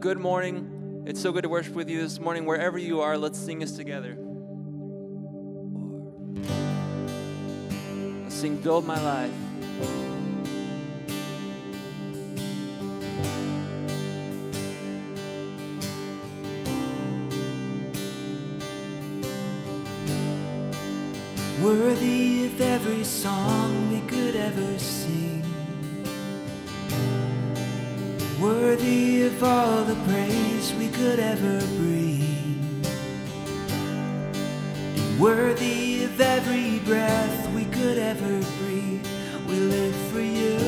Good morning. It's so good to worship with you this morning. Wherever you are, let's sing this together. Let's sing Build My Life. Worthy of every song we could ever sing For all the praise we could ever bring. And worthy of every breath we could ever breathe, we live for you,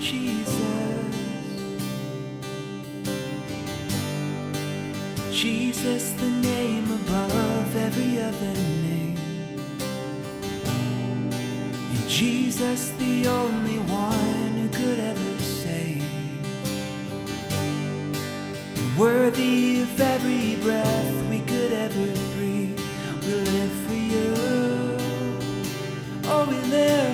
Jesus. Jesus, the name above every other name. And Jesus, the only one who could ever. worthy of every breath we could ever breathe. We live for you. Oh, we live.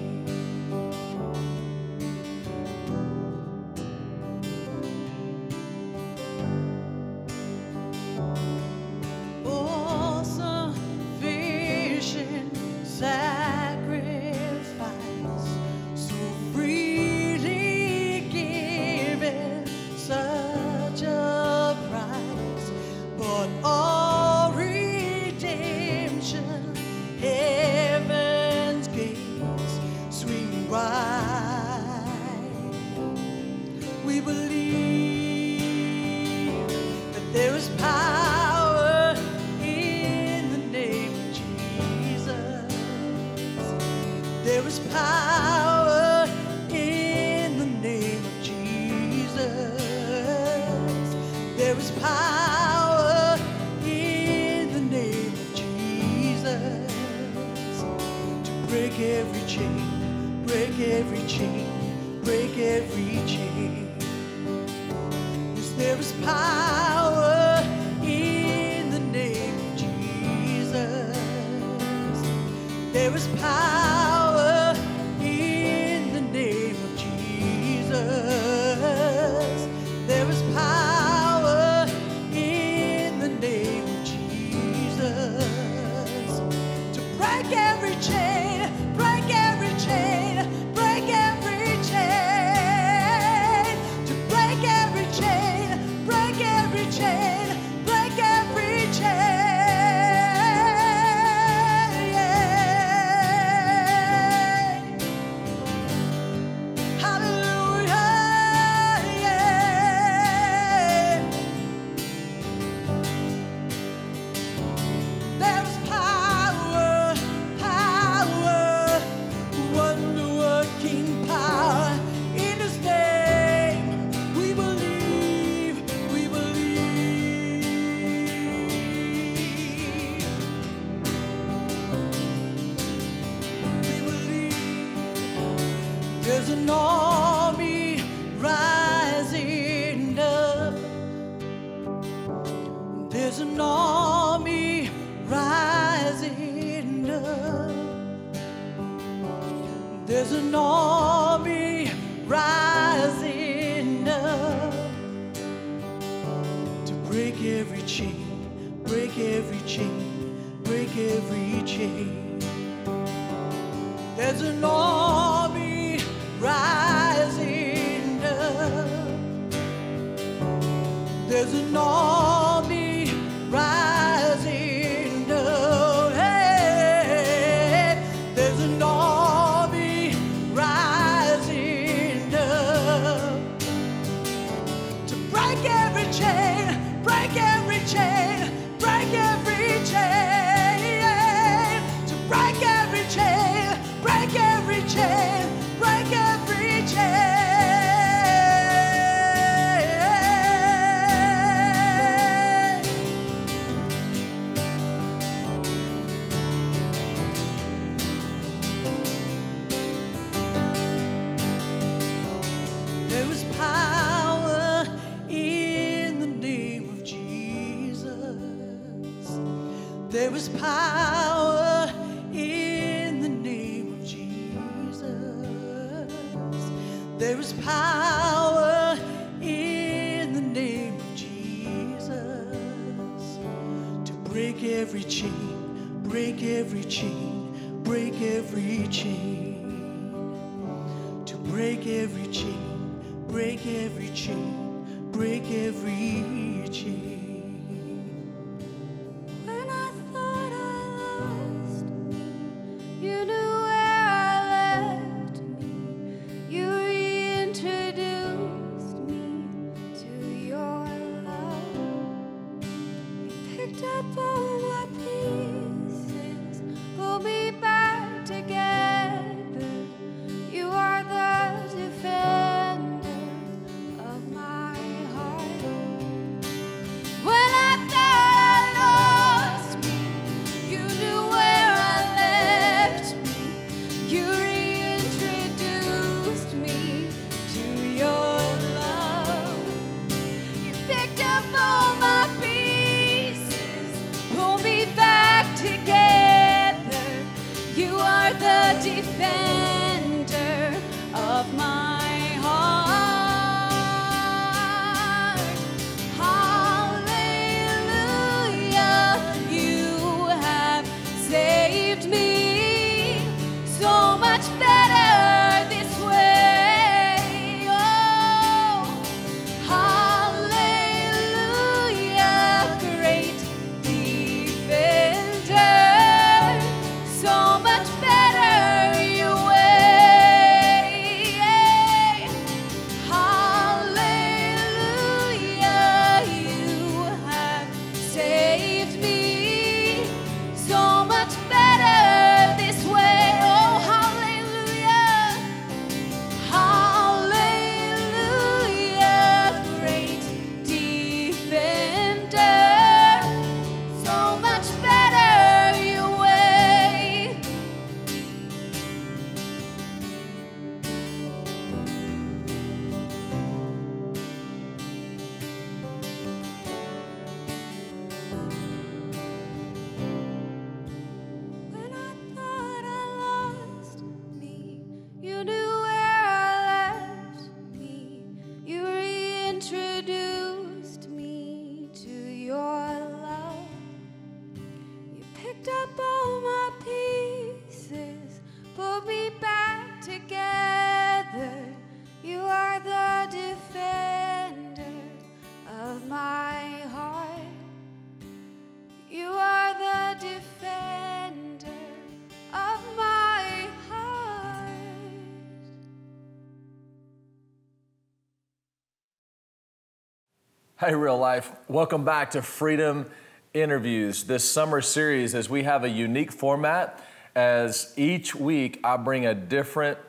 There is power in the name of Jesus. There is power in the name of Jesus. To break every chain, break every chain, break every chain. To break every chain, break every chain, Hey, real life. Welcome back to Freedom Interviews, this summer series, as we have a unique format. As each week, I bring a different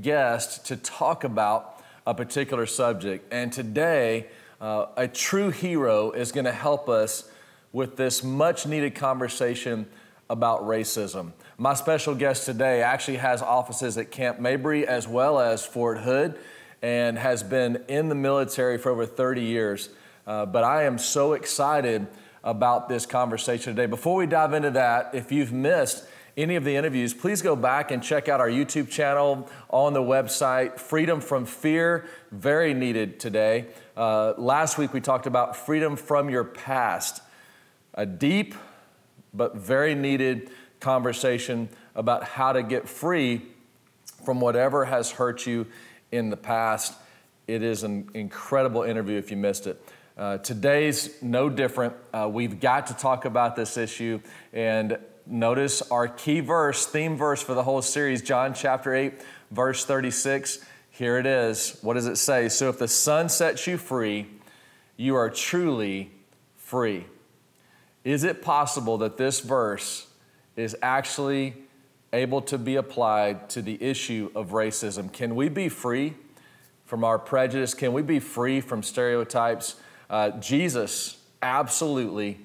guest to talk about a particular subject. And today, uh, a true hero is going to help us with this much needed conversation about racism. My special guest today actually has offices at Camp Mabry as well as Fort Hood and has been in the military for over 30 years. Uh, but I am so excited about this conversation today. Before we dive into that, if you've missed any of the interviews, please go back and check out our YouTube channel on the website. Freedom from fear, very needed today. Uh, last week we talked about freedom from your past, a deep but very needed conversation about how to get free from whatever has hurt you in the past. It is an incredible interview if you missed it. Uh, today's no different. Uh, we've got to talk about this issue. And notice our key verse, theme verse for the whole series, John chapter 8, verse 36. Here it is. What does it say? So if the Son sets you free, you are truly free. Is it possible that this verse is actually able to be applied to the issue of racism? Can we be free from our prejudice? Can we be free from stereotypes? Uh, Jesus absolutely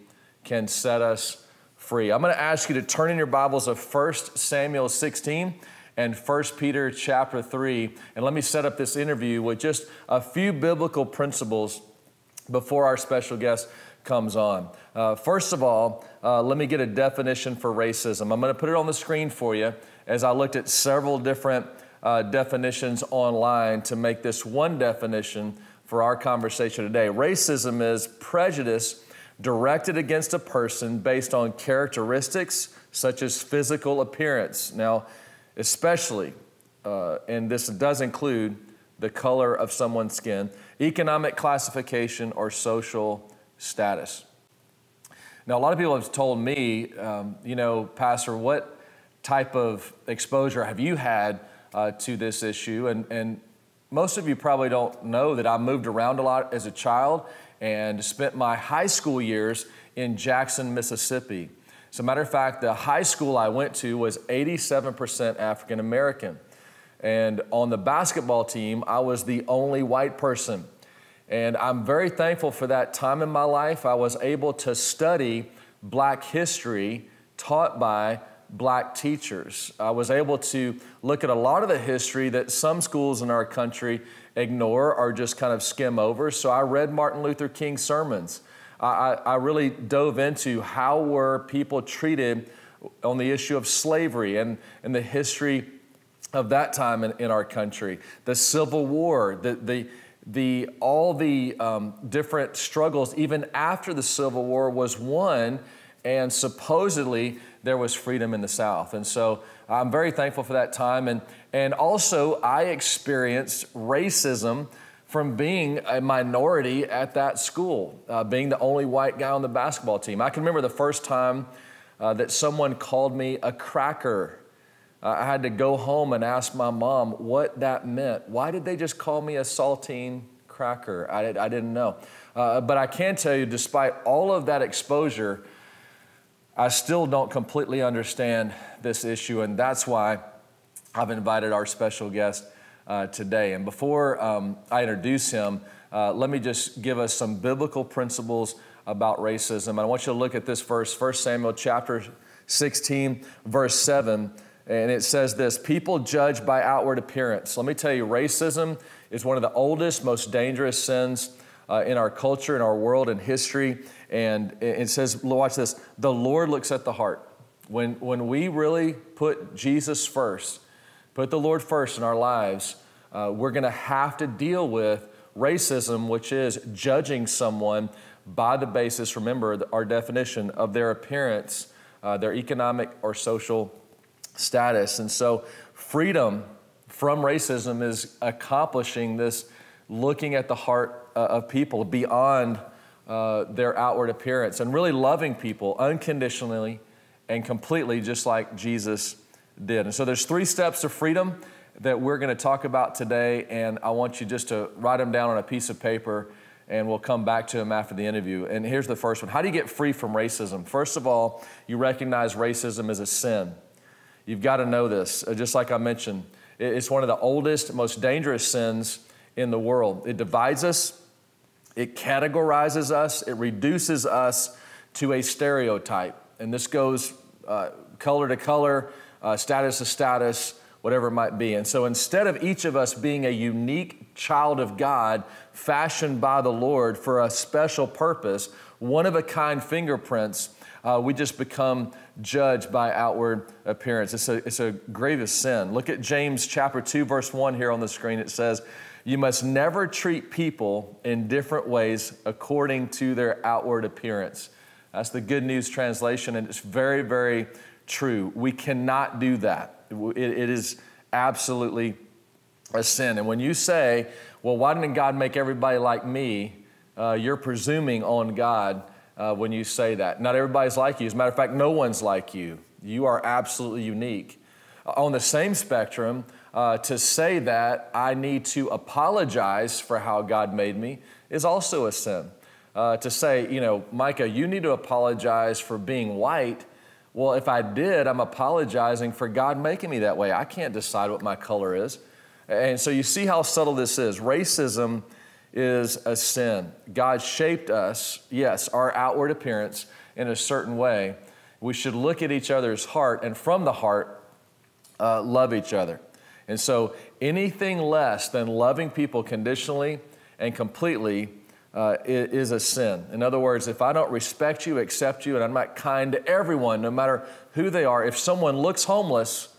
can set us free. I'm going to ask you to turn in your Bibles of 1 Samuel 16 and 1 Peter chapter 3. And let me set up this interview with just a few biblical principles before our special guest comes on. Uh, first of all, uh, let me get a definition for racism. I'm going to put it on the screen for you as I looked at several different uh, definitions online to make this one definition for our conversation today. Racism is prejudice directed against a person based on characteristics such as physical appearance. Now, especially, uh, and this does include the color of someone's skin, economic classification, or social status. Now, a lot of people have told me, um, you know, Pastor, what type of exposure have you had uh, to this issue? And, and most of you probably don't know that I moved around a lot as a child and spent my high school years in Jackson, Mississippi. As a matter of fact, the high school I went to was 87% African American. And on the basketball team, I was the only white person. And I'm very thankful for that time in my life. I was able to study black history taught by black teachers. I was able to look at a lot of the history that some schools in our country ignore or just kind of skim over. So I read Martin Luther King's sermons. I, I really dove into how were people treated on the issue of slavery and, and the history of that time in, in our country, the Civil War, the, the, the, all the um, different struggles, even after the Civil War was won, and supposedly there was freedom in the South. And so I'm very thankful for that time. And, and also, I experienced racism from being a minority at that school, uh, being the only white guy on the basketball team. I can remember the first time uh, that someone called me a cracker. Uh, I had to go home and ask my mom what that meant. Why did they just call me a saltine cracker? I, I didn't know. Uh, but I can tell you, despite all of that exposure, I still don't completely understand this issue, and that's why I've invited our special guest uh, today. And before um, I introduce him, uh, let me just give us some biblical principles about racism. I want you to look at this verse, 1 Samuel chapter 16, verse 7. And it says this People judge by outward appearance. Let me tell you, racism is one of the oldest, most dangerous sins uh, in our culture, in our world, in history. And it says, watch this, the Lord looks at the heart. When, when we really put Jesus first, put the Lord first in our lives, uh, we're going to have to deal with racism, which is judging someone by the basis, remember our definition, of their appearance, uh, their economic or social status. And so, freedom from racism is accomplishing this looking at the heart of people beyond uh, their outward appearance and really loving people unconditionally and completely, just like Jesus did. And so there's three steps to freedom that we're going to talk about today, and I want you just to write them down on a piece of paper, and we'll come back to them after the interview. And here's the first one How do you get free from racism? First of all, you recognize racism as a sin. You've got to know this. Uh, just like I mentioned, it's one of the oldest, most dangerous sins in the world. It divides us, it categorizes us, it reduces us to a stereotype. And this goes uh, color to color, uh, status to status, whatever it might be. And so instead of each of us being a unique child of God, fashioned by the Lord for a special purpose, one of a kind fingerprints, uh, we just become judged by outward appearance. It's a, it's a grievous sin. Look at James chapter 2, verse 1 here on the screen. It says, You must never treat people in different ways according to their outward appearance. That's the good news translation, and it's very, very true. We cannot do that. it, it is absolutely a sin. And when you say, Well, why didn't God make everybody like me? Uh, you're presuming on God uh, when you say that. Not everybody's like you. As a matter of fact, no one's like you. You are absolutely unique. On the same spectrum, uh, to say that I need to apologize for how God made me is also a sin. Uh, to say, you know, Micah, you need to apologize for being white. Well, if I did, I'm apologizing for God making me that way. I can't decide what my color is. And so you see how subtle this is. Racism is a sin. God shaped us, yes, our outward appearance in a certain way. We should look at each other's heart and from the heart, uh, love each other. And so anything less than loving people conditionally and completely uh, is a sin. In other words, if I don't respect you, accept you, and I'm not kind to everyone, no matter who they are, if someone looks homeless,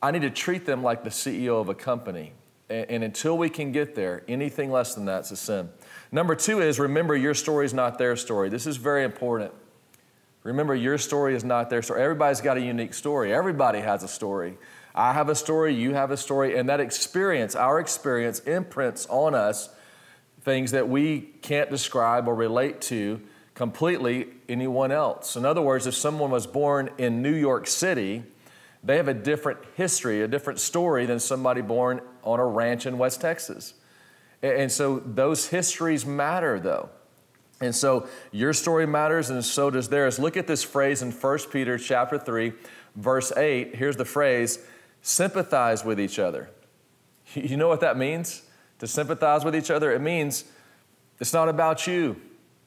I need to treat them like the CEO of a company. And, until we can get there, anything less than that's a sin. Number two is remember your story is not their story. This is very important. Remember, your story is not their story. Everybody's got a unique story. Everybody has a story. I have a story, you have a story, and that experience, our experience, imprints on us things that we can't describe or relate to completely anyone else. In other words, if someone was born in New York City, they have a different history, a different story than somebody born on a ranch in West Texas. And so those histories matter, though. And so your story matters, and so does theirs. Look at this phrase in 1 Peter chapter 3, verse 8. Here's the phrase sympathize with each other. You know what that means? To sympathize with each other? It means it's not about you.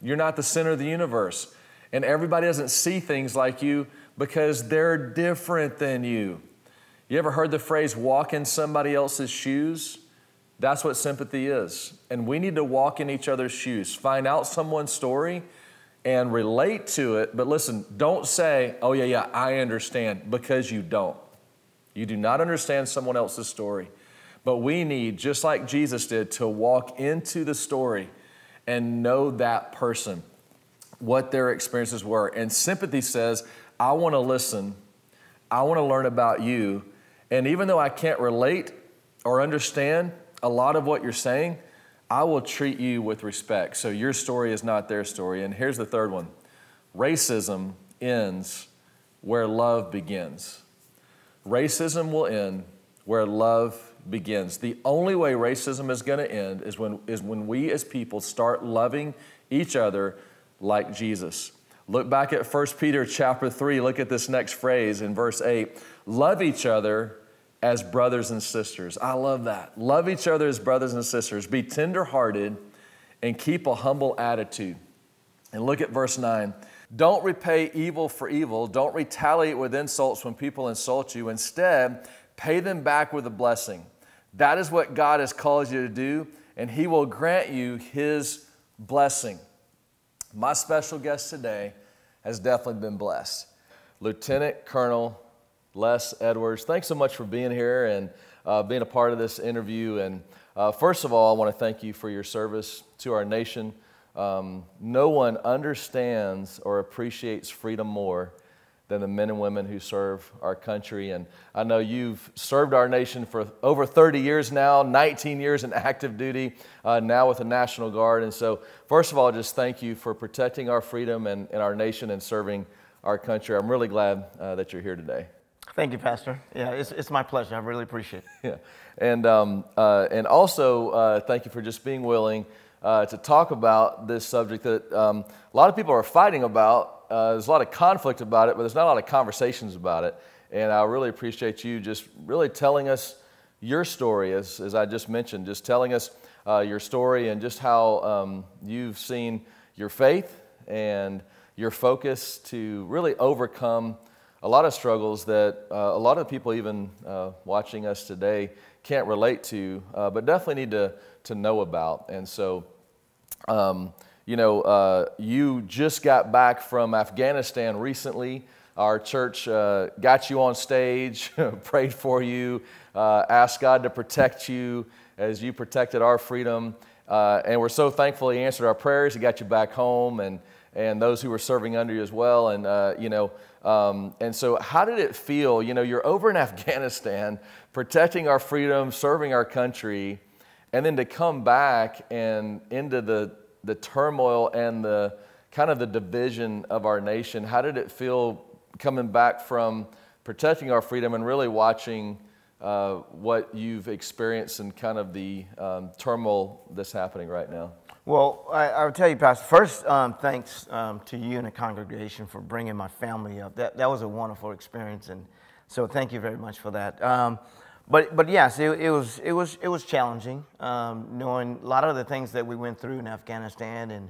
You're not the center of the universe. And everybody doesn't see things like you because they're different than you. You ever heard the phrase walk in somebody else's shoes? That's what sympathy is. And we need to walk in each other's shoes, find out someone's story and relate to it. But listen, don't say, oh, yeah, yeah, I understand, because you don't. You do not understand someone else's story. But we need, just like Jesus did, to walk into the story and know that person, what their experiences were. And sympathy says, I want to listen. I want to learn about you. And even though I can't relate or understand a lot of what you're saying, I will treat you with respect. So your story is not their story. And here's the third one racism ends where love begins. Racism will end where love begins. The only way racism is going to end is when, is when we as people start loving each other like Jesus. Look back at 1 Peter chapter 3. Look at this next phrase in verse 8. Love each other as brothers and sisters. I love that. Love each other as brothers and sisters. Be tenderhearted and keep a humble attitude. And look at verse 9. Don't repay evil for evil. Don't retaliate with insults when people insult you. Instead, pay them back with a blessing. That is what God has called you to do, and He will grant you His blessing. My special guest today has definitely been blessed. Lieutenant Colonel Les Edwards, thanks so much for being here and uh, being a part of this interview. And uh, first of all, I want to thank you for your service to our nation. Um, no one understands or appreciates freedom more than the men and women who serve our country. And I know you've served our nation for over 30 years now, 19 years in active duty, uh, now with the National Guard. And so, first of all, just thank you for protecting our freedom and, and our nation and serving our country. I'm really glad uh, that you're here today. Thank you, Pastor. Yeah, it's, it's my pleasure. I really appreciate it. Yeah. And, um, uh, and also, uh, thank you for just being willing uh, to talk about this subject that um, a lot of people are fighting about uh, there's a lot of conflict about it, but there's not a lot of conversations about it. And I really appreciate you just really telling us your story, as, as I just mentioned, just telling us uh, your story and just how um, you've seen your faith and your focus to really overcome a lot of struggles that uh, a lot of people, even uh, watching us today, can't relate to, uh, but definitely need to, to know about. And so, um, you know, uh, you just got back from Afghanistan recently. Our church uh, got you on stage, prayed for you, uh, asked God to protect you as you protected our freedom. And we're so thankful He answered our prayers. He got you back home, and, and those who were serving under you as well. And, uh, you know, um, and so how did it feel? You know, you're over in Afghanistan, protecting our freedom, serving our country, and then to come back and into the, the turmoil and the kind of the division of our nation. How did it feel coming back from protecting our freedom and really watching uh, what you've experienced and kind of the um, turmoil that's happening right now? Well, I, I will tell you, Pastor. First, um, thanks um, to you and the congregation for bringing my family up. That that was a wonderful experience, and so thank you very much for that. Um, but but yes, it, it, was it was it was challenging, um, knowing a lot of the things that we went through in Afghanistan, and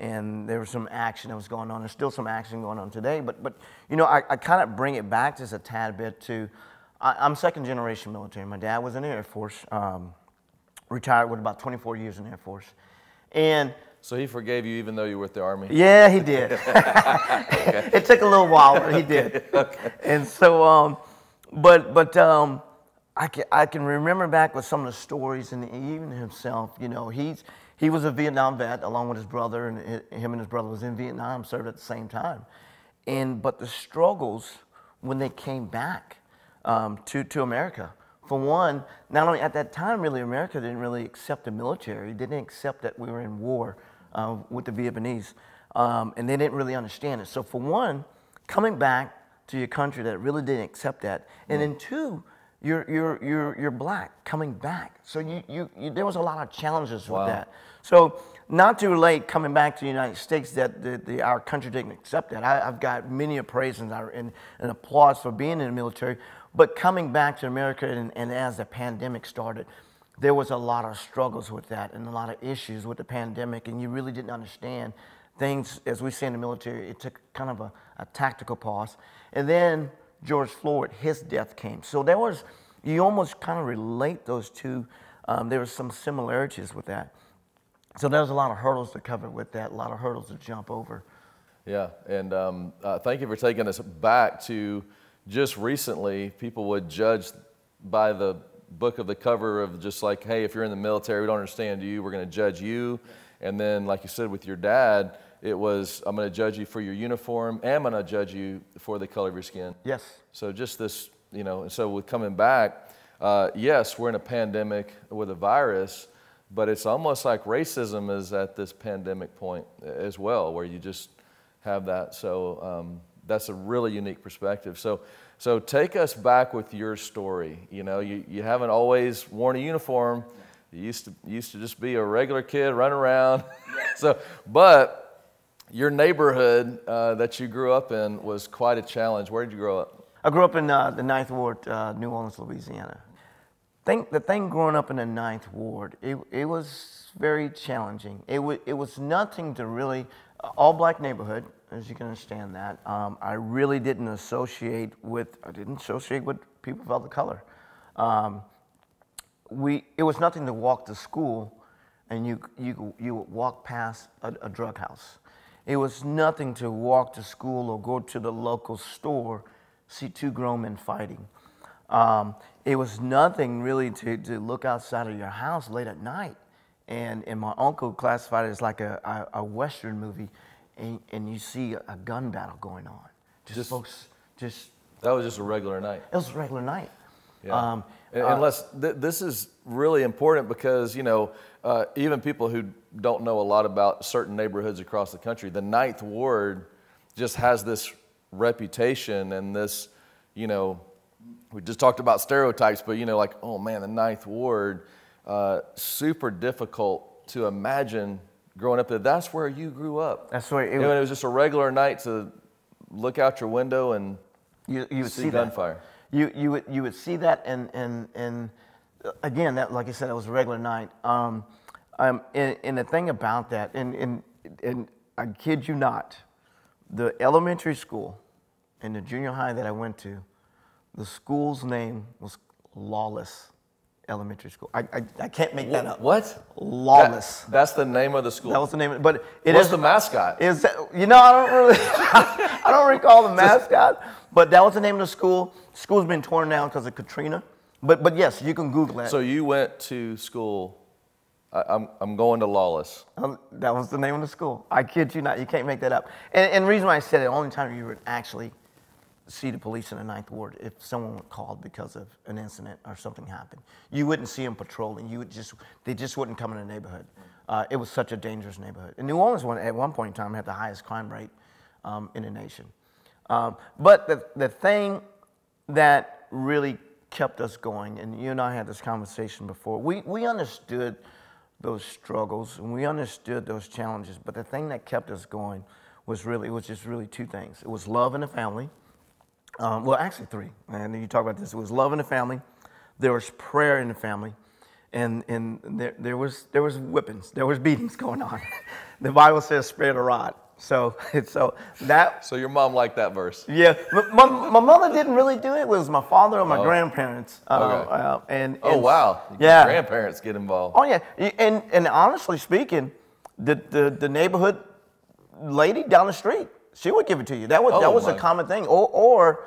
and there was some action that was going on. There's still some action going on today. But but you know, I, I kind of bring it back just a tad bit to. I, am second generation military. My dad was in the Air Force, um, retired with about 24 years in the Air Force. And so he forgave you even though you were with the army? Yeah, he did. it took a little while, but he did. okay. And so, um, but, but um, I, can, I can remember back with some of the stories and even himself, you know, he's, he was a Vietnam vet along with his brother, and him and his brother was in Vietnam, served at the same time. And, but the struggles when they came back um, to, to America, for one, not only at that time, really, America didn't really accept the military, didn't accept that we were in war uh, with the Vietnamese, um, and they didn't really understand it. So, for one, coming back to your country that really didn't accept that, and then two, you're, you're, you're, you're black coming back. So, you, you, you there was a lot of challenges wow. with that. So, not too late coming back to the United States that the, the, our country didn't accept that. I, have got many appraisals and, and applause for being in the military, but coming back to America and, and, as the pandemic started, there was a lot of struggles with that and a lot of issues with the pandemic, and you really didn't understand things, as we say in the military, it took kind of a, a tactical pause. And then George Floyd, his death came. So there was, you almost kind of relate those two. Um, there were some similarities with that. So there was a lot of hurdles to cover with that, a lot of hurdles to jump over. Yeah, and um, uh, thank you for taking us back to just recently, people would judge by the book of the cover of just like, hey, if you're in the military, we don't understand you, we're going to judge you. And then, like you said, with your dad, it was, I'm going to judge you for your uniform and I'm going to judge you for the color of your skin. Yes. So just this, you know, and so with coming back, uh, yes, we're in a pandemic with a virus, but it's almost like racism is at this pandemic point as well, where you just have that. So, um, that's a really unique perspective. So, so take us back with your story. You know, you, you haven't always worn a uniform. You used to used to just be a regular kid, run around. so, but your neighborhood uh, that you grew up in was quite a challenge. Where did you grow up? I grew up in uh, the Ninth Ward, uh, New Orleans, Louisiana. Think the thing growing up in the Ninth Ward, it, it was very challenging. It, w- it was nothing to really all black neighborhood as you can understand that. Um, I really didn't associate with, I didn't associate with people of other color. Um, we, it was nothing to walk to school and you, you, you would walk past a, a drug house. It was nothing to walk to school or go to the local store, see two grown men fighting. Um, it was nothing really to, to look outside of your house late at night. And, and my uncle classified it as like a, a, a Western movie and, and you see a gun battle going on. Just, just, folks, just. That was just a regular night. It was a regular night. Yeah. Um, Unless uh, th- this is really important because you know uh, even people who don't know a lot about certain neighborhoods across the country, the Ninth Ward just has this reputation and this, you know, we just talked about stereotypes, but you know, like oh man, the Ninth Ward, uh, super difficult to imagine growing up there. That's where you grew up. That's where it, you know, it was just a regular night to look out your window and you, you would see, see gunfire. You, you, would, you would see that, and, and, and again, that, like I said, it was a regular night. Um, um, and, and the thing about that, and, and, and I kid you not, the elementary school and the junior high that I went to, the school's name was Lawless Elementary School. I, I, I can't make that up. What? Lawless. That- that's the name of the school. That was the name. Of, but it What's is- the mascot? Is that, you know I don't really I don't recall the mascot, but that was the name of the school. School's been torn down because of Katrina. But but yes, you can Google that. so you went to school. I, I'm I'm going to Lawless. Um, that was the name of the school. I kid you not. You can't make that up. And, and the reason why I said it, the only time you would actually see the police in the Ninth Ward if someone called because of an incident or something happened. You wouldn't see them patrolling. You would just they just wouldn't come in the neighborhood. Uh, it was such a dangerous neighborhood. And New Orleans, one, at one point in time, had the highest crime rate um, in the nation. Um, but the the thing that really kept us going, and you and I had this conversation before. We we understood those struggles and we understood those challenges, but the thing that kept us going was really it was just really two things. It was love in the family. Um, well, actually three. And you talk about this. It was love in the family. There was prayer in the family, and and there, there was there was whippings. There was beatings going on. the Bible says, spread a rod." So so that So your mom liked that verse. yeah, my, my, mother didn't really do it. It was my father or my grandparents. Uh, Okay. uh, and, Oh and- wow. Yeah. Grandparents get involved. Oh yeah, and and honestly speaking, the the, the neighborhood lady down the street, she would give it to you. That was that Oh, was a common thing. Or or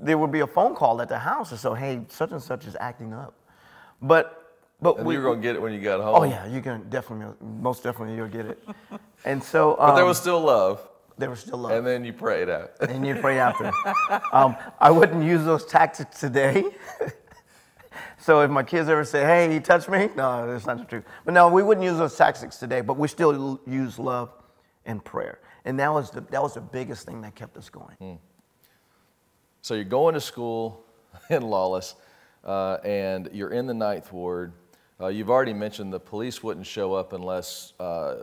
there would be a phone call at the house and so hey, such and such is acting up. But but And we you were gonna get it when you got home. Oh yeah, you can definitely most definitely you'll get it. And so um, But there was still love, there was still love. and then you prayed out. and you pray after. um, I wouldn't use those tactics today. so if my kids ever say, "Hey, he touched me," no, that's not the truth. But no, we wouldn't use those tactics today. But we still use love and prayer, and that was the that was the biggest thing that kept us going. So you're going to school in Lawless, uh, and you're in the Ninth Ward. Uh, you've already mentioned the police wouldn't show up unless uh,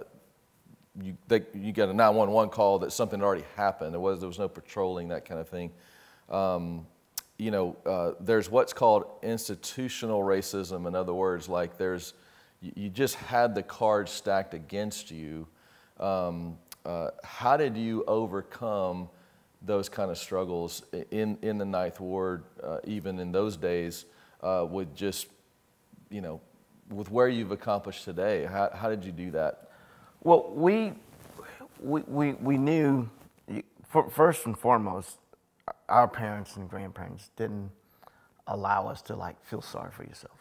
you they, you got a 911 call that something had already happened. There was there was no patrolling that kind of thing. Um, you know, uh, there's what's called institutional racism. In other words, like there's you, you just had the cards stacked against you. Um, uh, how did you overcome those kind of struggles in, in the Ninth Ward, uh, even in those days, uh, with just, you know, with where you've accomplished today? How, how did you do that? Well, we we we, we knew fir- first and foremost, our parents and grandparents didn't allow us to like feel sorry for yourself.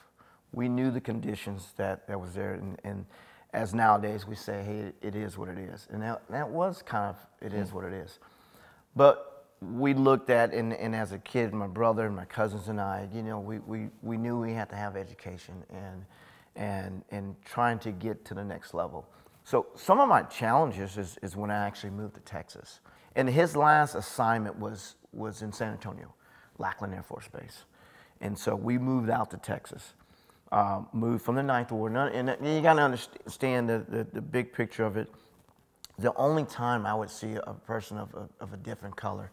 We knew the conditions that, that was there, and, and as nowadays we say, hey, it is what it is, and that, that was kind of it is hmm. what it is. But we looked at, and, and as a kid, my brother and my cousins and I, you know, we, we, we knew we had to have education and, and, and trying to get to the next level. So some of my challenges is, is when I actually moved to Texas. And his last assignment was, was in San Antonio, Lackland Air Force Base. And so we moved out to Texas, uh, moved from the Ninth Ward. And you got to understand the, the, the big picture of it the only time I would see a person of a, of a different color,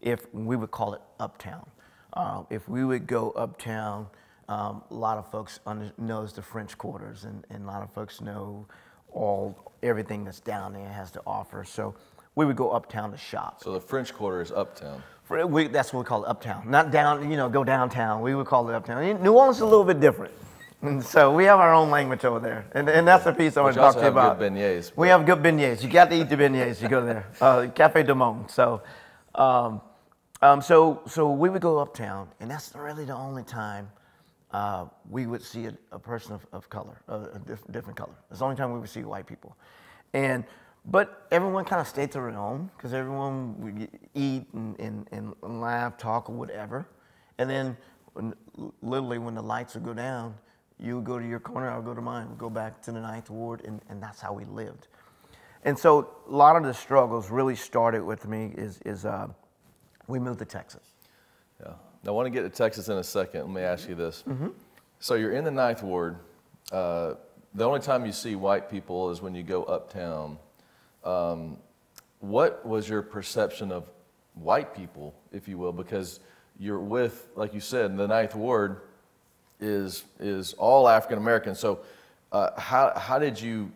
if we would call it uptown. Uh, if we would go uptown, um, a lot of folks under, knows the French quarters, and, and a lot of folks know all everything that's down there has to offer. So we would go uptown to shop. So the French Quarter is uptown. For- we, that's what we call it uptown, not down. You know, go downtown. We would call it uptown. New Orleans is a little bit different. And so we have our own language over there, and, and that's the piece I want to talk to you about. good beignets, We have good beignets. You got to eat the beignets. You go there. Uh, Cafe du Monde. So, um, um, so, so we would go uptown, and that's really the only time uh, we would see a, a person of, of color, a, a diff- different color. It's the only time we would see white people, and but everyone kind of stayed to their own because everyone would eat and, and, and laugh, talk, or whatever, and then when, literally when the lights would go down, you go to your corner, I'll go to mine, we'd go back to the ninth ward, and, and that's how we lived. And so a lot of the struggles really started with me is, is uh, we moved to Texas. Yeah. Now, I want to get to Texas in a second. Let me ask you this. So you're in the Ninth Ward. Uh, the only time you see white people is when you go uptown. Um, what was your perception of white people, if you will? Because you're with, like you said, in the Ninth Ward is is all African American. So, uh, how how did you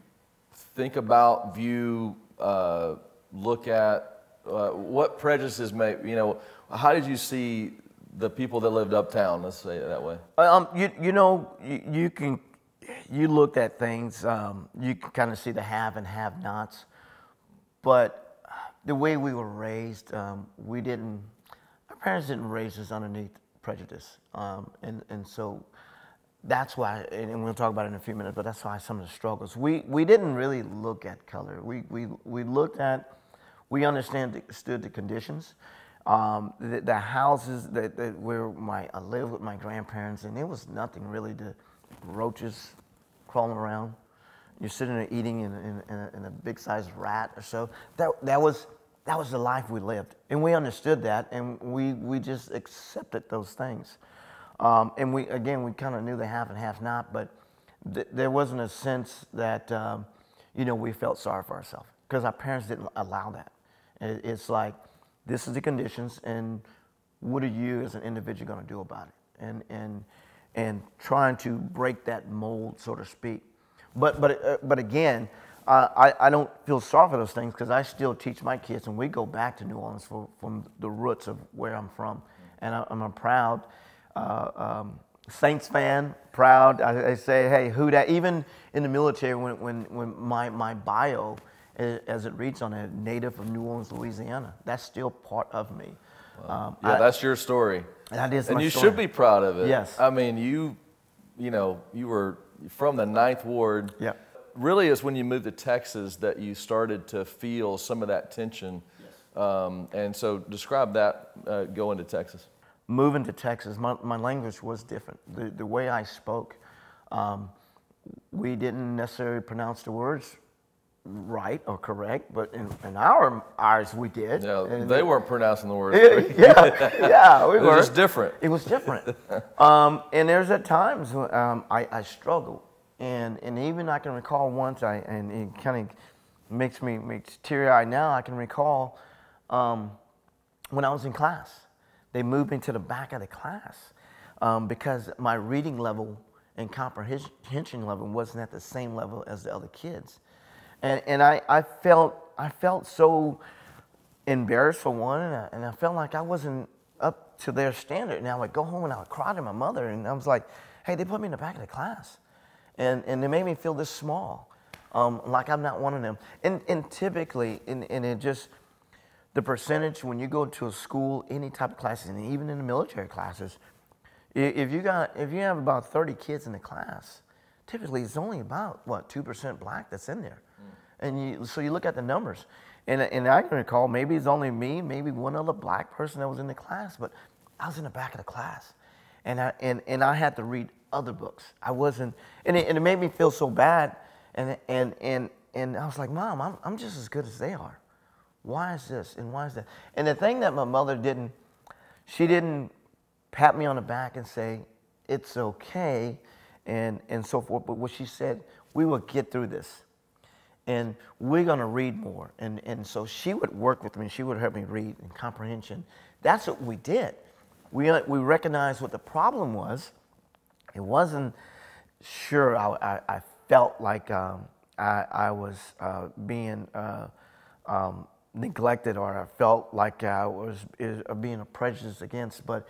think about, view, uh, look at Uh, what prejudices may you know? How did you see the people that lived uptown? Let's say it that way. Um, you, you know, you, you can, you looked at things, um, you can kind of see the have and have nots. But the way we were raised, um, we didn't, our parents didn't raise us underneath prejudice. Um, and, and so that's why, and we'll talk about it in a few minutes, but that's why some of the struggles. We, we didn't really look at color. We, we, we looked at, we understand, understood the conditions. Um, the, the houses that, that where my, I lived with my grandparents, and there was nothing really to roaches crawling around. You're sitting there eating in, in, in, a, in a big sized rat or so. That, that, was, that was the life we lived. And we understood that, and we, we just accepted those things. Um, and we, again, we kind of knew the have and have not, but th- there wasn't a sense that, um, you know, we felt sorry for ourselves because our parents didn't allow that. It, it's like, this is the conditions, and what are you as an individual going to do about it? And, and, and trying to break that mold, so to speak. But, but, uh, but again, I, I don't feel sorry for those things because I still teach my kids, and we go back to New Orleans for, from the roots of where I'm from. And I, a proud uh, um, Saints fan, proud. I, I, say, hey, who that? Even in the military, when, when, when my, my bio, as it reads on a native of New Orleans, Louisiana, that's still part of me. Wow. Um, yeah, I, that's your story. That is and you story. should be proud of it. Yes. I mean, you, you know, you were from the Ninth Ward. Yeah. Really, is when you moved to Texas that you started to feel some of that tension. Yes. Um, and so, describe that uh, going to Texas. Moving to Texas, my, my language was different. The, the way I spoke, um, we didn't necessarily pronounce the words right or correct, but in, in our ours we did. Yeah, and they weren't pronouncing the words. yeah, yeah, we it were. was just different. It was different. um, and there's at times when, um, I, I struggled, and and even I can recall once I and it kind of makes me makes teary eyed now. I can recall um, when I was in class, they moved me to the back of the class um, because my reading level and comprehension level wasn't at the same level as the other kids. And, and I, I, felt, I felt so embarrassed for one, and I, and I felt like I wasn't up to their standard. And I would go home and I would cry to my mother, and I was like, hey, they put me in the back of the class. And, and they made me feel this small, um, like I'm not one of them. And, and typically, and, and it just, the percentage when you go to a school, any type of classes, and even in the military classes, if you got if you have about 30 kids in the class, typically it's only about what two percent black that's in there. Mm. And you, so you look at the numbers. And, and I can recall maybe it's only me, maybe one other black person that was in the class, but I was in the back of the class. And I, and, and I had to read other books. I wasn't, and it, and it made me feel so bad. And, and, and, and I was like, Mom, I'm, I'm just as good as they are. Why is this and why is that? And the thing that my mother didn't, she didn't pat me on the back and say, it's okay and, and so forth. But what she said, we will get through this and we're going to read more. And, and so she would work with me, she would help me read and comprehension. That's what we did. We, uh, we recognized what the problem was. It wasn't sure I, I, I felt like um, I, I was uh, being uh, um, neglected or I felt like I was is, being prejudiced against, but,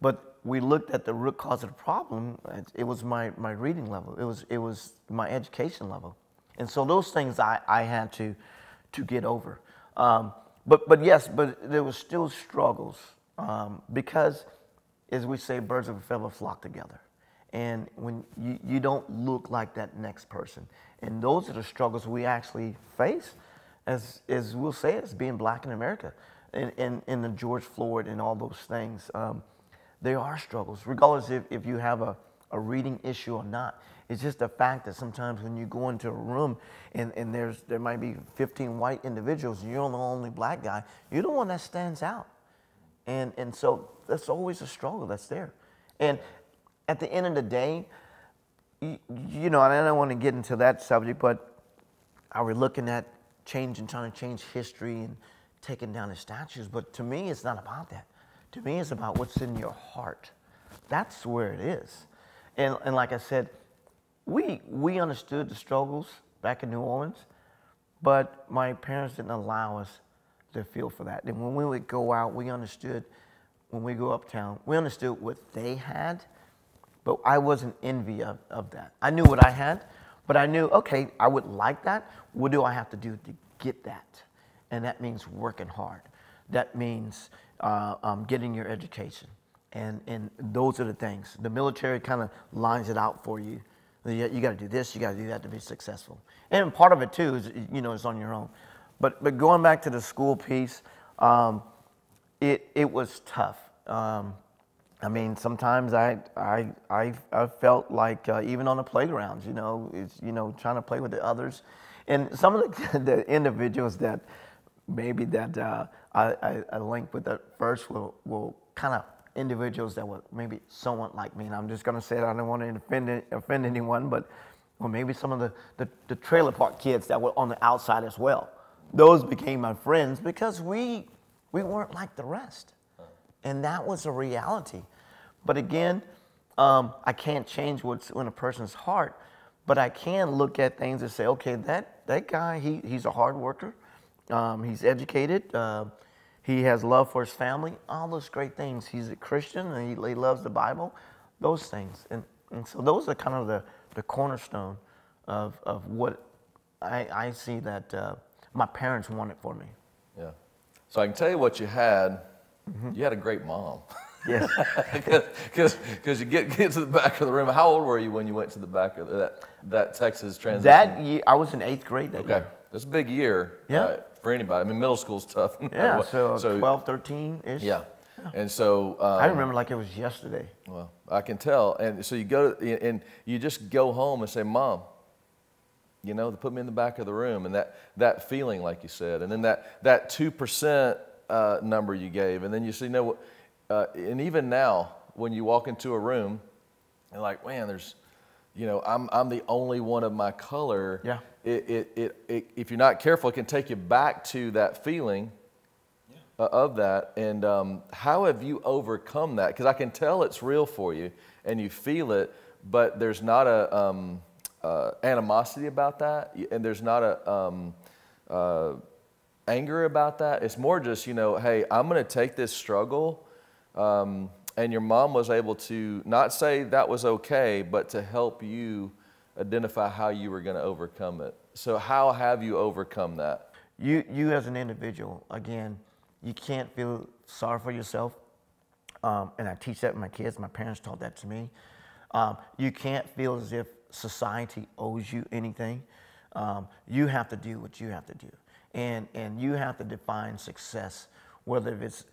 but we looked at the root cause of the problem. It was my, my reading level. It was, it was my education level. And so those things I, I had to, to get over. Um, but, but yes, but there was still struggles um, because, as we say, birds of a feather flock together. And when you, you don't look like that next person. And those are the struggles we actually face as, as we'll say, as being black in America in, in, in the George Floyd and all those things. Um, there are struggles, regardless if, if you have a, a reading issue or not. It's just the fact that sometimes when you go into a room and, and there's there might be 15 white individuals and you're the only black guy, you're the one that stands out. And, and so that's always a struggle that's there. And at the end of the day, you, you know, and I don't want to get into that subject, but are we looking at changing, trying to change history and taking down the statues? But to me, it's not about that. To me, it's about what's in your heart. That's where it is. And, and like I said, we, we understood the struggles back in New Orleans, but my parents didn't allow us to feel for that. And when we would go out, we understood. When we go uptown, we understood what they had, but I wasn't envy of, of that. I knew what I had, but I knew okay, I would like that. What do I have to do to get that? And that means working hard. That means uh, um, getting your education. And, and those are the things. The military kind of lines it out for you. You, you got to do this, you got to do that to be successful. And part of it too is, you know, it's on your own. But, but going back to the school piece, um, it, it was tough. Um, I mean, sometimes I, I, I, I felt like uh, even on the playgrounds, you know, it's, you know, trying to play with the others. And some of the, the individuals that maybe that uh, I, I, I link with at first will, will kind of individuals that were maybe someone like me. And I'm just going to say it, I don't want to offend, offend anyone, but or maybe some of the, the, the trailer park kids that were on the outside as well. Those became my friends because we, we weren't like the rest. And that was a reality. But again, um, I can't change what's in a person's heart, but I can look at things and say, okay, that, that guy, he, he's a hard worker. Um, he's educated. Uh, he has love for his family. All those great things. He's a Christian and he, he loves the Bible. Those things. And, and so those are kind of the, the cornerstone of, of what I, I see that uh, my parents wanted for me. Yeah. So I can tell you what you had. You had a great mom. Yes. Because you get, get to the back of the room. How old were you when you went to the back of that, that Texas transition? that year, I was in eighth grade that Okay. year. That's a big year Yeah. uh, for anybody. I mean, middle school's tough. Yeah, what. so, 12, 13 ish. Yeah. And so. Um, I remember like it was yesterday. Well, I can tell. And so you go to, and you just go home and say, Mom, you know, they put me in the back of the room. And that, that feeling, like you said, and then that, that 2% uh, number you gave. And then you see, no, uh, and even now, when you walk into a room, and like, man, there's, you know, I'm, I'm the only one of my color. Yeah. It, it, it, it, if you're not careful, it can take you back to that feeling uh, of that. And um, how have you overcome that? Because I can tell it's real for you and you feel it, but there's not a um, uh, animosity about that, and there's not a um, uh, anger about that. It's more just you know, hey, I'm going to take this struggle. Um, and your mom was able to not say that was okay, but to help you identify how you were going to overcome it. So, how have you overcome that? You, you as an individual, again, you can't feel sorry for yourself. Um, and I teach that to my kids. My parents taught that to me. Um, you can't feel as if society owes you anything. Um, you have to do what you have to do. And, and you have to define success, whether it's,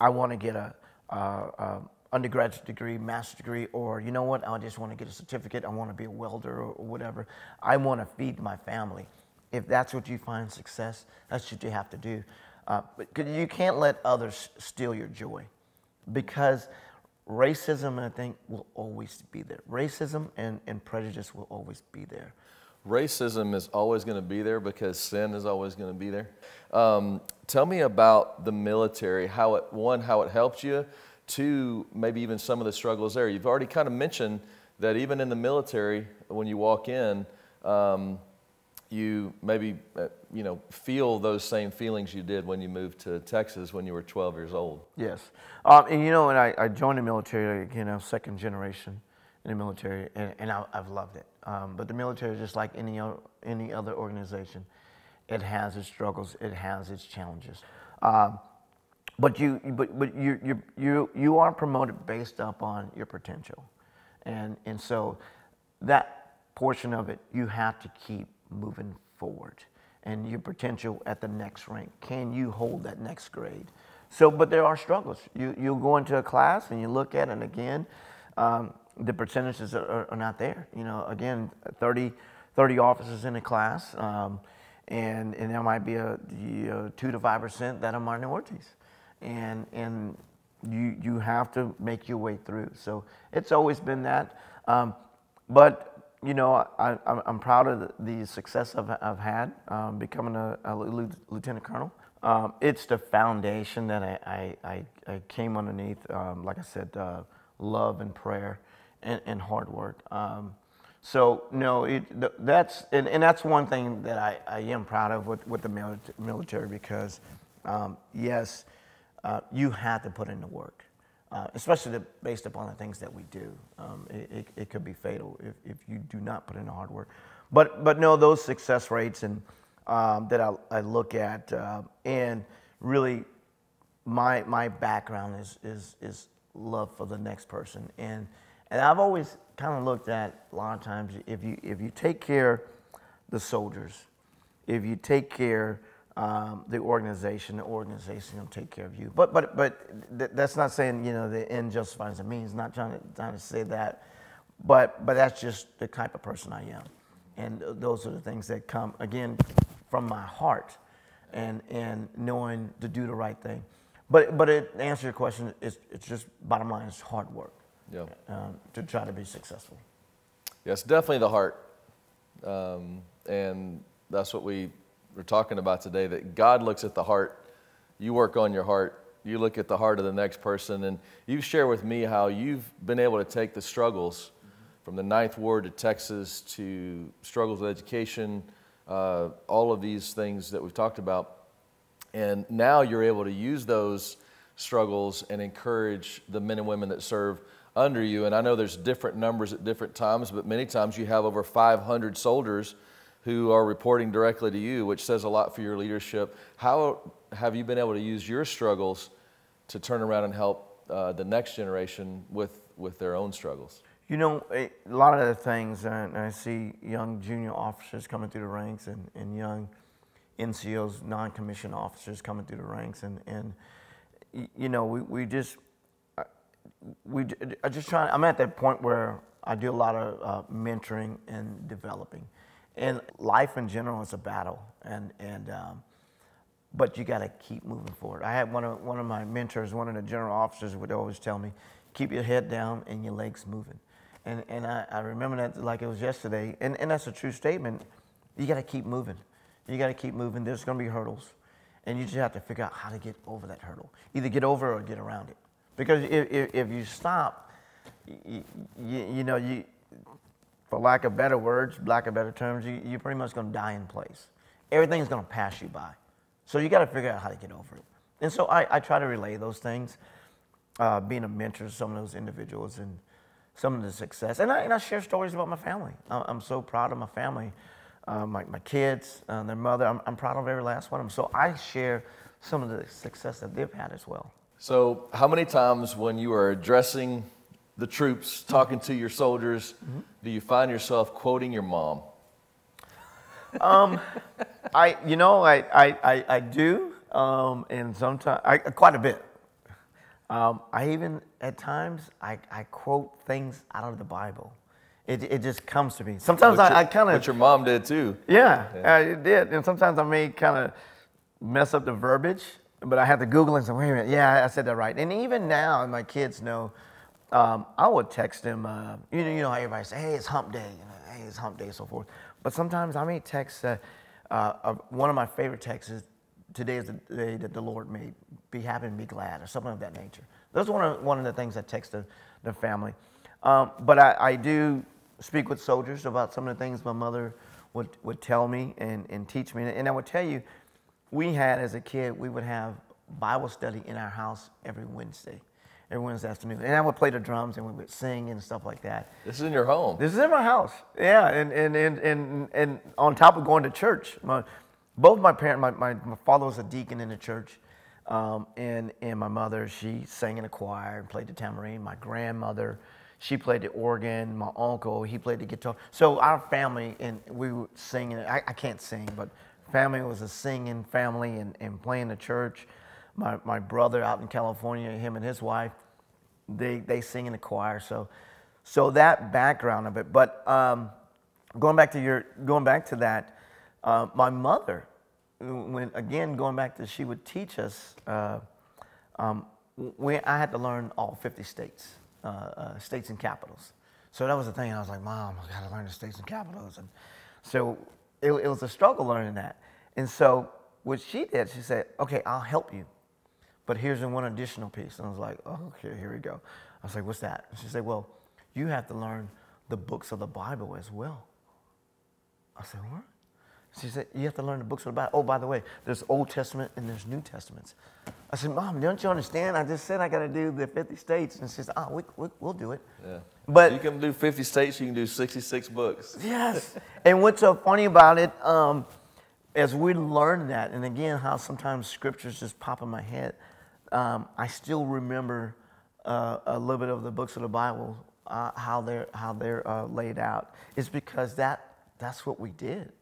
I want to get a, a, a undergraduate degree, master's degree, or you know what, I just want to get a certificate, I want to be a welder or, or whatever. I want to feed my family. If that's what you find success, that's what you have to do. Uh, but you can't let others steal your joy because racism, I think, will always be there. Racism and, and prejudice will always be there. Racism is always going to be there because sin is always going to be there. Um, tell me about the military. How it one, how it helped you. Two, maybe even some of the struggles there. You've already kind of mentioned that even in the military, when you walk in, um, you maybe uh, you know feel those same feelings you did when you moved to Texas when you were 12 years old. Yes. Um, and you know, when I, I joined the military, again, I'm second generation in the military, and, and I, I've loved it. Um, but the military is just like any, any other organization. It has its struggles, it has its challenges. Um, but you, but, but you, you, you, you are promoted based upon your potential. And, and so that portion of it, you have to keep moving forward and your potential at the next rank. Can you hold that next grade? So, but there are struggles. You, you go into a class and you look at it, and again, um, the percentages are, are not there. You know, again, 30, 30 officers in a class, um, and, and there might be a, the, uh, 2 to 5% that are minorities. And, and you, you have to make your way through. So it's always been that. Um, but you know, I, I'm, proud of the, success I've, I've had um, becoming a, a lieutenant colonel. Um, it's the foundation that I, I, I, I came underneath. Um, like I said, uh, love and prayer and, and hard work. Um, so no, it, that's and, and that's one thing that I, I am proud of with, with the milita- military because Um, yes, uh, you have to put in the work, uh, especially the, based upon the things that we do. Um, it, it, it could be fatal if, if you do not put in the hard work. But, but no, those success rates and um, that I, I look at, uh, and really my my background is is is love for the next person and and I've always kind of looked at a lot of times if you if you take care the soldiers if you take care um, the organization the organization will take care of you. But but but th- that's not saying you know the end justifies the means not trying to trying to say that. But but that's just the type of person I am. And those are the things that come again from my heart and and knowing to do the right thing. But but it, to answer your question, it's, it's just bottom line is hard work Yeah. um, to try to be successful. Yes, definitely the heart. Um, and that's what we were talking about today that God looks at the heart. You work on your heart. You look at the heart of the next person. And you share with me how you've been able to take the struggles from the Ninth Ward to Texas to struggles with education, uh, all of these things that we've talked about. And now you're able to use those struggles and encourage the men and women that serve under you. And I know there's different numbers at different times, but many times you have over 500 soldiers who are reporting directly to you, which says a lot for your leadership. How have you been able to use your struggles to turn around and help uh, the next generation with, with their own struggles? You know, a lot of the things, and I see young junior officers coming through the ranks and, and young NCOs, non-commissioned officers coming through the ranks, and, and you know, we, we just, we, I just try, I'm at that point where I do a lot of uh, mentoring and developing. And life in general is a battle, and, and um, but you got to keep moving forward. I had one of one of my mentors, one of the general officers, would always tell me, "Keep your head down and your legs moving," and and I, I remember that like it was yesterday, and and that's a true statement. You got to keep moving. You got to keep moving. There's going to be hurdles, and you just have to figure out how to get over that hurdle. Either get over or get around it. Because if if, if you stop, you, you, you know you for lack of better words, lack of better terms, you, you're pretty much going to die in place. Everything's going to pass you by. So you got to figure out how to get over it. And so I, I try to relay those things, uh, being a mentor to some of those individuals and some of the success. And I, and I share stories about my family. I- I'm so proud of my family, uh, my, my kids, uh, their mother. I'm, I'm proud of every last one of them. So I share some of the success that they've had as well. So, how many times when you are addressing the troops, talking to your soldiers, do you find yourself quoting your mom? I, you know, I, I, I, I do, um, and sometimes, I, quite a bit. Um, I even, at times, I, I quote things out of the Bible. It, it just comes to me. Sometimes your- I, I kind What of, your mom did too. yeah, I it did. And sometimes I may kind of mess up the verbiage, but I had to Google and say, wait a minute, yeah, I said that right. And even now, my kids know, um, I would text them, uh, you, know, you know how everybody say, hey, it's hump day, you know, hey, it's hump day, and so forth. But sometimes I may text, uh, uh, one of my favorite texts is, today is the day that the Lord made, be happy and be glad, or something of that nature. Are one of, one of the things I text the, the family. Um, but I, I do speak with soldiers about some of the things my mother would, would tell me and, and teach me. And I would tell you, we had as a kid, we would have Bible study in our house every Wednesday, every Wednesday afternoon. And I would play the drums and we would sing and stuff like that. This is in your home. This is in my house. Yeah, and and and and, and on top of going to church, my, both my parents, my, my, my father was a deacon in the church, um, and and my mother, she sang in a choir and played the tambourine. My grandmother, she played the organ. My uncle, he played the guitar. So our family and we were singing. I, I can't sing, but family was a singing family and, and playing the church. My my brother out in California, him and his wife, they they sing in the choir. So so that background of it. But um, going back to your going back to that, uh, my mother, when again going back to she would teach us. Uh, um, I had to learn all 50 states, uh, uh, states and capitals. So that was the thing. I was like, Mom, I got to learn the states and capitals. And so it, it was a struggle learning that. And so what she did, she said, Okay, I'll help you. But here's one additional piece. And I was like, oh, okay, here we go. I was like, what's that? And she said, well, you have to learn the books of the Bible as well. I said, what? She said, You have to learn the books of the Bible. Oh, by the way, there's Old Testament and there's New Testaments. I said, Mom, don't you understand? I just said I got to do the 50 states. And she says, Oh, we, we, we'll do it. Yeah. But you can do 50 states, you can do 66 books. Yes. and what's so funny about it, um, as we learn that, and again, how sometimes scriptures just pop in my head, um, I still remember uh, a little bit of the books of the Bible, uh, how they're how they're uh, laid out. It's because that that's what we did,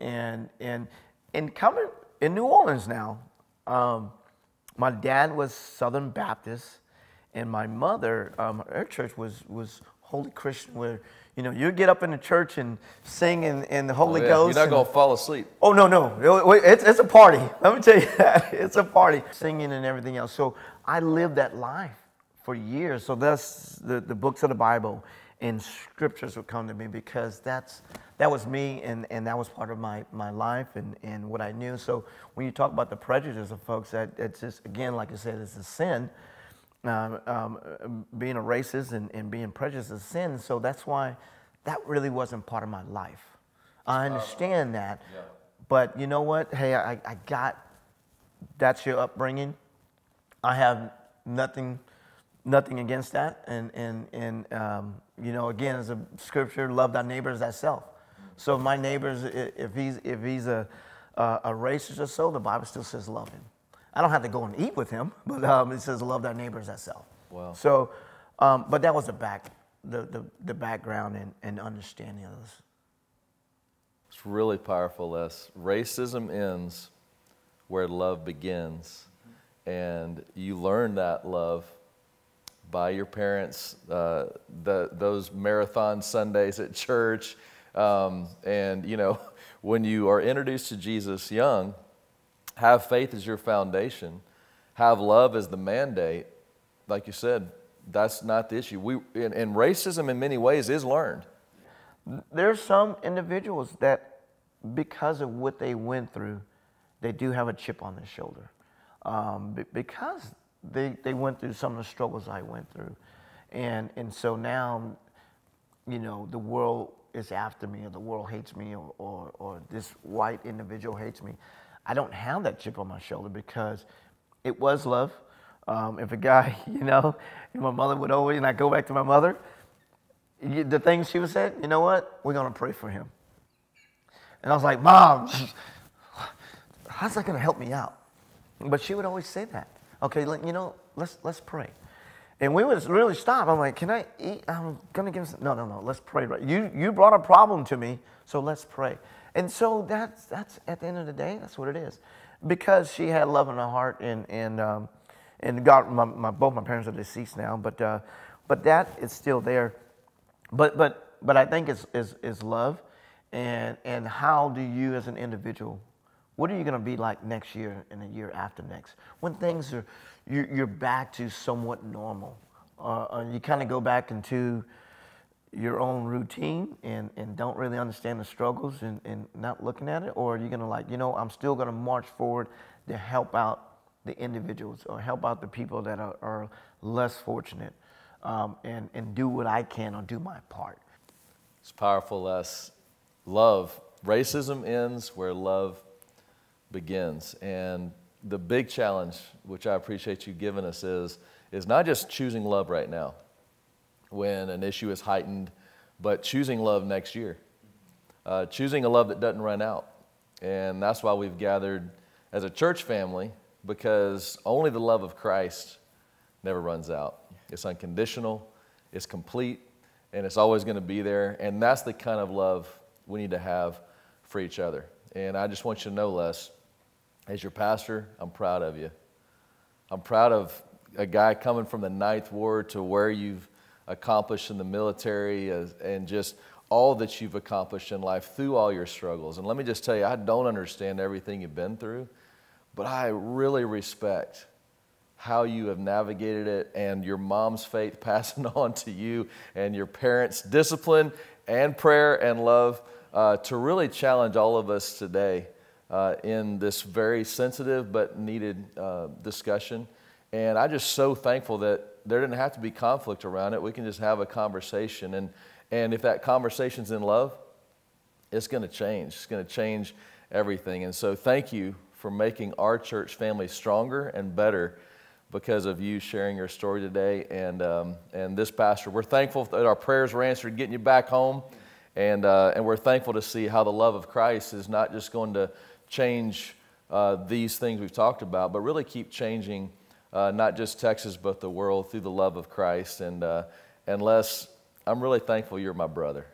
and and and coming in New Orleans now, um, my dad was Southern Baptist, and my mother, um, her church was was Holy Christian, where you know you get up in the church and sing in, in the Holy Oh, yeah. Ghost. You're not and- to fall asleep. Oh no no, it's it's a party. Let me tell you that it's a party, singing and everything else. So I lived that life for years. So that's the, the books of the Bible and scriptures would come to me because that's that was me and, and that was part of my, my life and, and what I knew. So when you talk about the prejudice of folks, that it's just again like I said, it's a sin. Um, um, being a racist and, and being prejudiced is a sin. So that's why that really wasn't part of my life. I understand that. But you know what? Hey, I, I got that's your upbringing. I have nothing nothing against that. And and and um, you know, again, as a scripture, love thy neighbor as thyself. So my neighbors, if he's if he's a a, racist or so, the Bible still says love him. I don't have to go and eat with him, but um, it says love thy neighbor as thyself. Wow. So, um, but that was the back the the, the background and, and understanding of this. It's really powerful, Les. Racism ends where love begins. And you learn that love by your parents, uh, the, those marathon Sundays at church. Um, and, you know, when you are introduced to Jesus young, have faith as your foundation, have love as the mandate. Like you said, that's not the issue. We, and, and racism, in many ways, is learned. There's some individuals that, because of what they went through, they do have a chip on their shoulder. Um, because they, they went through some of the struggles I went through. And, and so now, you know, the world is after me, or the world hates me, or, or, or this white individual hates me. I don't have that chip on my shoulder because it was love. Um, if a guy, you know, my mother would always, and I go back to my mother, the things she would say, you know what? We're gonna pray for him. And I was like, Mom, how's that gonna help me out? But she would always say that. Okay, you know, let's let's pray. And we would really stop. I'm like, can I eat? I'm gonna give. Some, no, no, no. Let's pray. Right. You you brought a problem to me, so let's pray. And so that's that's at the end of the day, that's what it is, because she had love in her heart, and and um, and God, my, my both my parents are deceased now, but uh, but that is still there. But but but I think it's is is love, and and how do you as an individual, what are you going to be like next year and the year after next when things are you're, back to somewhat normal, uh, uh, you kind of go back into your own routine and, and don't really understand the struggles and, and not looking at it? Or are you going to like, you know, I'm still going to march forward to help out the individuals or help out the people that are, are less fortunate um, and, and do what I can or do my part? It's powerful, Les. Love. Racism ends where love begins. And the big challenge, which I appreciate you giving us, is, is not just choosing love right now when an issue is heightened, but choosing love next year. Uh, choosing a love that doesn't run out. And that's why we've gathered as a church family, because only the love of Christ never runs out. It's unconditional, it's complete, and it's always going to be there. And that's the kind of love we need to have for each other. And I just want you to know, Les, as your pastor, I'm proud of you. I'm proud of a guy coming from the Ninth Ward to where you've accomplished in the military and just all that you've accomplished in life through all your struggles. And let me just tell you, I don't understand everything you've been through, but I really respect how you have navigated it and your mom's faith passing on to you and your parents' discipline and prayer and love uh, to really challenge all of us today uh, in this very sensitive but needed uh, discussion. And I'm just so thankful that there didn't have to be conflict around it. We can just have a conversation. And, and if that conversation's in love, it's going to change. It's going to change everything. And so, thank you for making our church family stronger and better because of you sharing your story today. And, um, and this pastor, we're thankful that our prayers were answered, getting you back home. And, uh, and we're thankful to see how the love of Christ is not just going to change uh, these things we've talked about, but really keep changing uh, not just Texas, but the world through the love of Christ. And, uh, and Les, I'm really thankful you're my brother.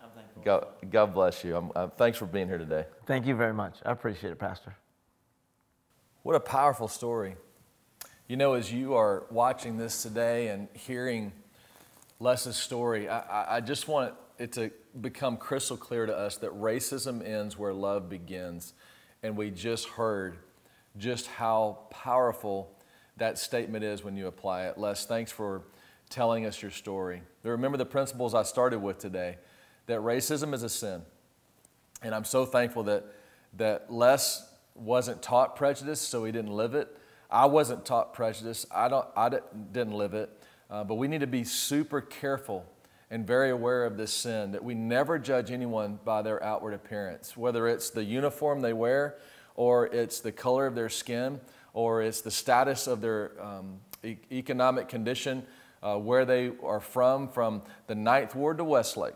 I'm thankful. God, God bless you. I'm, I'm, thanks for being here today. Thank you very much. I appreciate it, Pastor. What a powerful story. You know, as you are watching this today and hearing Les's story, I, I just want it to become crystal clear to us that racism ends where love begins. And we just heard just how powerful that statement is when you apply it. Les, thanks for telling us your story. Remember the principles I started with today that racism is a sin. And I'm so thankful that, that Les wasn't taught prejudice, so he didn't live it. I wasn't taught prejudice, I, don't, I didn't live it. Uh, but we need to be super careful and very aware of this sin that we never judge anyone by their outward appearance, whether it's the uniform they wear, or it's the color of their skin, or it's the status of their um, e- economic condition, uh, where they are from, from the Ninth Ward to Westlake.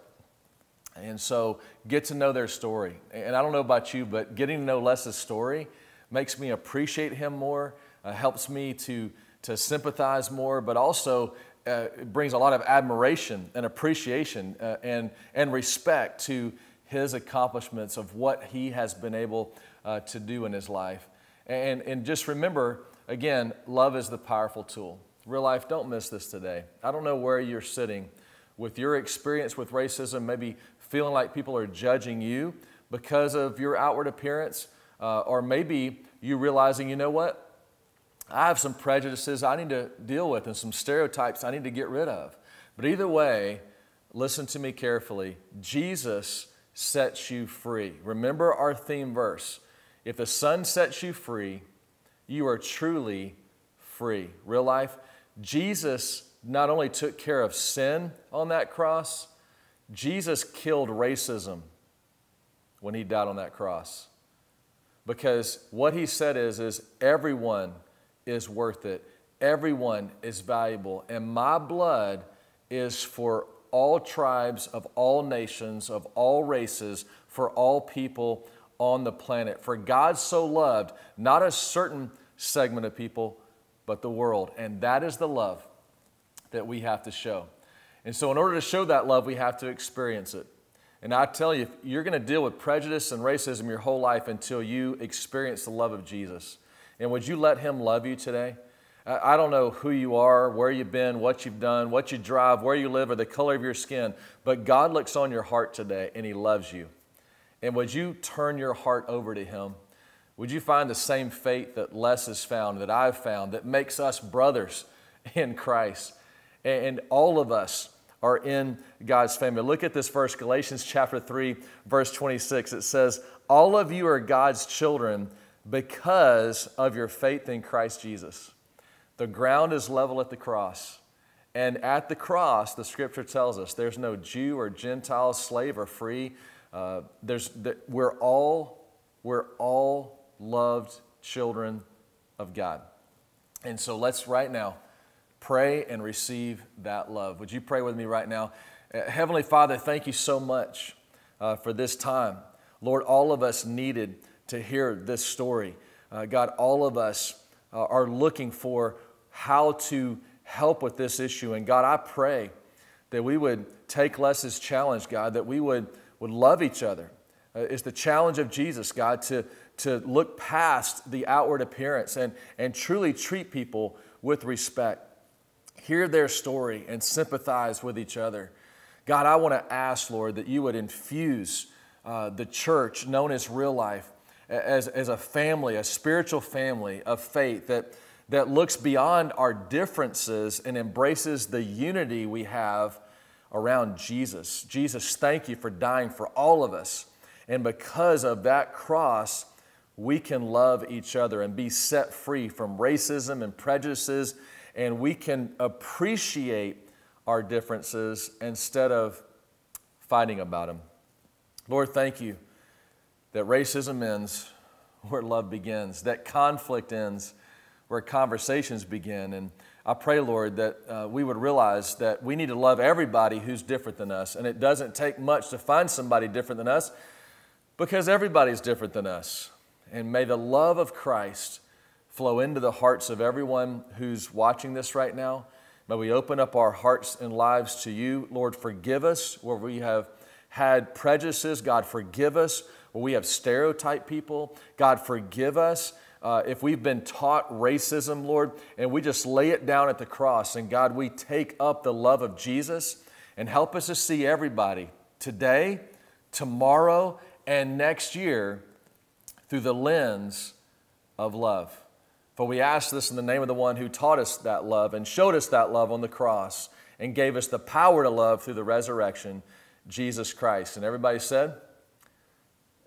And so get to know their story. And I don't know about you, but getting to know Les's story makes me appreciate him more, uh, helps me to, to sympathize more, but also uh, brings a lot of admiration and appreciation uh, and, and respect to his accomplishments of what he has been able uh, to do in his life. And, and just remember, again, love is the powerful tool. Real life, don't miss this today. I don't know where you're sitting with your experience with racism, maybe feeling like people are judging you because of your outward appearance, uh, or maybe you realizing, you know what? I have some prejudices I need to deal with and some stereotypes I need to get rid of. But either way, listen to me carefully. Jesus sets you free. Remember our theme verse. If the Son sets you free, you are truly free. Real life, Jesus not only took care of sin on that cross, Jesus killed racism when he died on that cross. Because what he said is, is everyone is worth it. Everyone is valuable. And my blood is for all tribes of all nations, of all races, for all people on the planet. For God so loved not a certain segment of people, but the world. And that is the love that we have to show. And so, in order to show that love, we have to experience it. And I tell you, you're going to deal with prejudice and racism your whole life until you experience the love of Jesus. And would you let Him love you today? I don't know who you are, where you've been, what you've done, what you drive, where you live, or the color of your skin, but God looks on your heart today and He loves you. And would you turn your heart over to Him? Would you find the same faith that Les has found, that I've found, that makes us brothers in Christ? And all of us are in God's family. Look at this verse, Galatians chapter 3, verse 26. It says, All of you are God's children because of your faith in Christ Jesus. The ground is level at the cross. And at the cross, the scripture tells us there's no Jew or Gentile, slave or free. Uh, there's, we're, all, we're all loved children of God. And so let's right now pray and receive that love. Would you pray with me right now? Uh, Heavenly Father, thank you so much uh, for this time. Lord, all of us needed to hear this story. Uh, God, all of us uh, are looking for how to help with this issue. And God, I pray that we would take Les's challenge, God, that we would, would love each other. Uh, it's the challenge of Jesus, God, to, to look past the outward appearance and, and truly treat people with respect. Hear their story and sympathize with each other. God, I want to ask, Lord, that you would infuse uh, the church known as real life as, as a family, a spiritual family of faith that, that looks beyond our differences and embraces the unity we have around Jesus. Jesus, thank you for dying for all of us. And because of that cross, we can love each other and be set free from racism and prejudices, and we can appreciate our differences instead of fighting about them. Lord, thank you that racism ends where love begins, that conflict ends where conversations begin. And I pray, Lord, that uh, we would realize that we need to love everybody who's different than us. And it doesn't take much to find somebody different than us because everybody's different than us. And may the love of Christ flow into the hearts of everyone who's watching this right now. May we open up our hearts and lives to you. Lord, forgive us where we have had prejudices. God, forgive us we have stereotyped people. God, forgive us uh, if we've been taught racism, Lord, and we just lay it down at the cross. And God, we take up the love of Jesus and help us to see everybody today, tomorrow, and next year through the lens of love. For we ask this in the name of the one who taught us that love and showed us that love on the cross and gave us the power to love through the resurrection, Jesus Christ. And everybody said,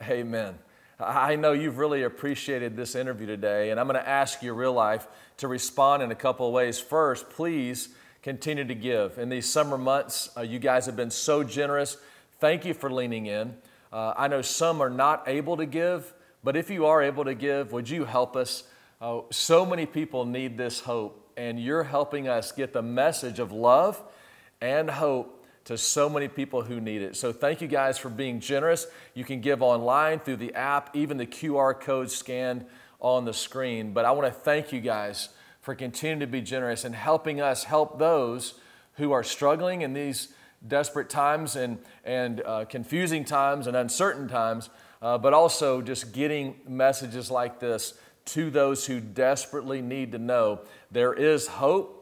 Amen. I know you've really appreciated this interview today, and I'm going to ask you, real life, to respond in a couple of ways. First, please continue to give. In these summer months, uh, you guys have been so generous. Thank you for leaning in. Uh, I know some are not able to give, but if you are able to give, would you help us? Uh, so many people need this hope, and you're helping us get the message of love and hope to so many people who need it. So thank you guys for being generous. You can give online through the app, even the QR code scanned on the screen. But I want to thank you guys for continuing to be generous and helping us help those who are struggling in these desperate times and, and uh, confusing times and uncertain times, uh, but also just getting messages like this to those who desperately need to know there is hope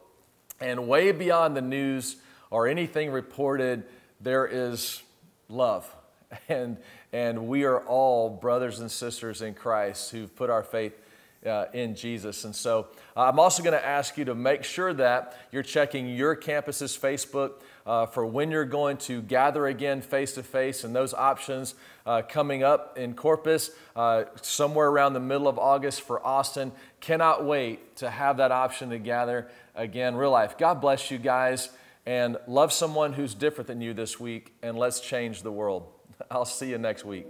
and way beyond the news or anything reported, there is love. And, and we are all brothers and sisters in Christ who've put our faith uh, in Jesus. And so uh, I'm also going to ask you to make sure that you're checking your campus's Facebook uh, for when you're going to gather again face to face and those options uh, coming up in Corpus uh, somewhere around the middle of August for Austin. Cannot wait to have that option to gather again, real life. God bless you guys and love someone who's different than you this week, and let's change the world. I'll see you next week.